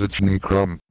Sydney Crumb.